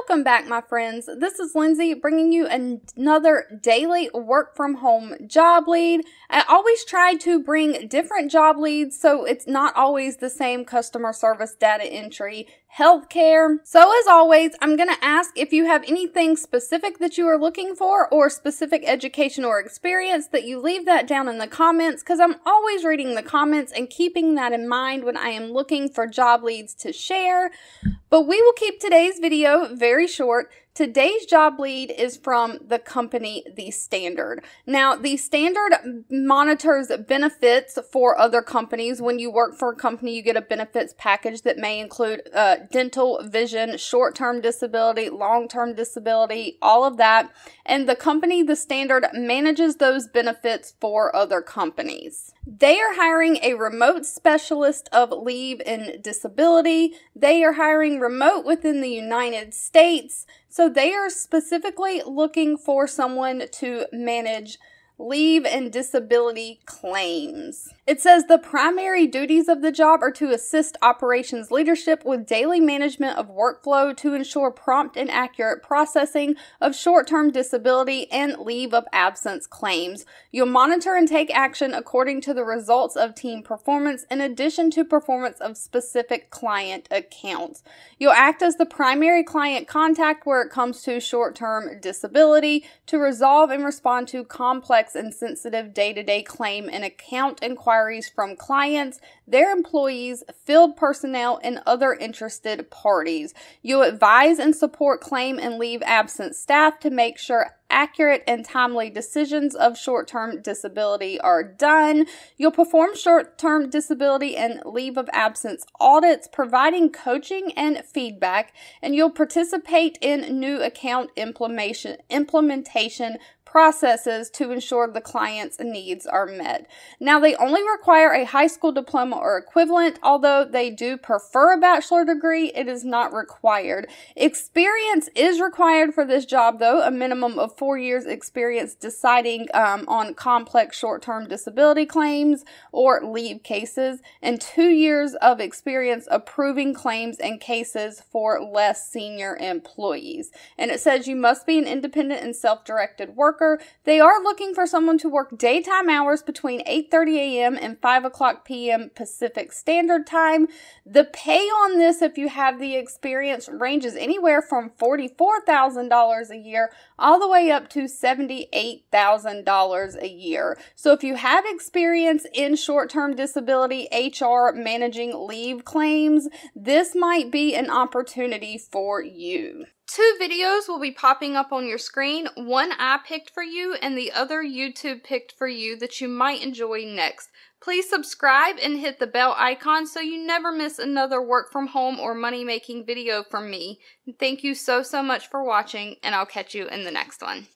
Welcome back, my friends. This is Lindsay bringing you another daily work from home job lead. I always try to bring different job leads so it's not always the same customer service data entry healthcare. So as always, I'm going to ask if you have anything specific that you are looking for or specific education or experience that you leave that down in the comments because I'm always reading the comments and keeping that in mind when I am looking for job leads to share. But we will keep today's video very short. Today's job lead is from the company The Standard. Now, The Standard monitors benefits for other companies. When you work for a company, you get a benefits package that may include uh, dental, vision, short term disability, long term disability, all of that. And the company The Standard manages those benefits for other companies. They are hiring a remote specialist of leave and disability. They are hiring remote within the United States. So they are specifically looking for someone to manage leave and disability claims. It says the primary duties of the job are to assist operations leadership with daily management of workflow to ensure prompt and accurate processing of short term disability and leave of absence claims. You'll monitor and take action according to the results of team performance in addition to performance of specific client accounts. You'll act as the primary client contact where it comes to short term disability to resolve and respond to complex and sensitive day to day claim and account inquiries inquiries from clients, their employees, field personnel, and other interested parties. You advise and support claim and leave absent staff to make sure accurate and timely decisions of short term disability are done. You'll perform short term disability and leave of absence audits, providing coaching and feedback, and you'll participate in new account implementation, implementation processes to ensure the client's needs are met. Now, they only require a high school diploma or equivalent, although they do prefer a bachelor degree, it is not required. Experience is required for this job, though, a minimum of four years' experience deciding um, on complex short term disability claims or leave cases, and two years of experience approving claims and cases for less senior employees. And it says you must be an independent and self directed worker worker. They are looking for someone to work daytime hours between 8:30 a.m. and 5 o'clock p.m. Pacific Standard Time. The pay on this, if you have the experience, ranges anywhere from $44,000 a year all the way up to $78,000 a year. So if you have experience in short-term disability HR managing leave claims, this might be an opportunity for you. Two videos will be popping up on your screen. One I picked for you and the other YouTube picked for you that you might enjoy next. Please subscribe and hit the bell icon so you never miss another work from home or money making video from me. Thank you so, so much for watching and I'll catch you in the next one.